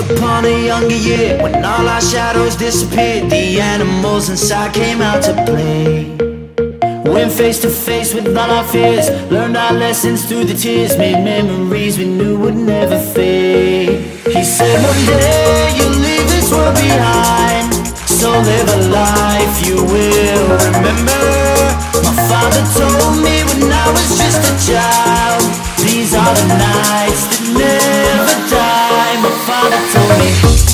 upon a younger year When all our shadows disappeared The animals inside came out to play. Went face to face with all our fears Learned our lessons through the tears Made memories we knew would never fade. He said one day you'll leave this world behind So live a life you will remember. My father told me when I was just a child These are the nights that told me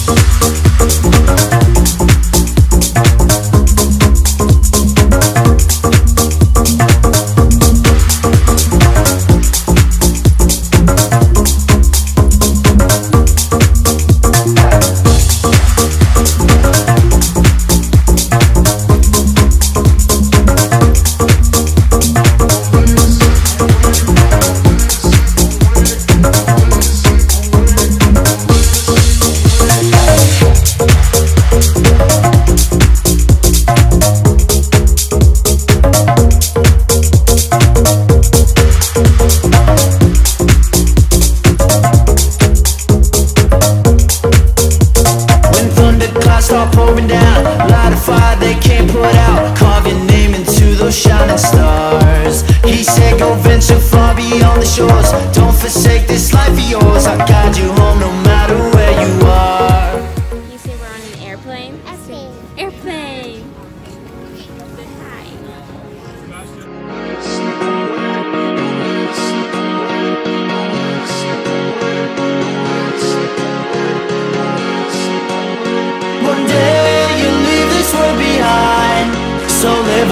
start pouring down. Light a fire they can't put out. Carve your name into those shining stars. He said go venture far beyond the shores. Don't forsake this life of yours. I'll guide you home no matter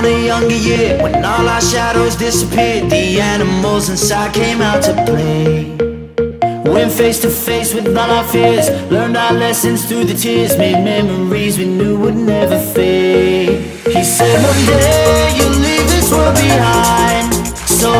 Upon a younger year When all our shadows disappeared The animals inside came out to play. Went face to face with all our fears Learned our lessons through the tears Made memories we knew would never fade. He said one day you'll leave this world behind So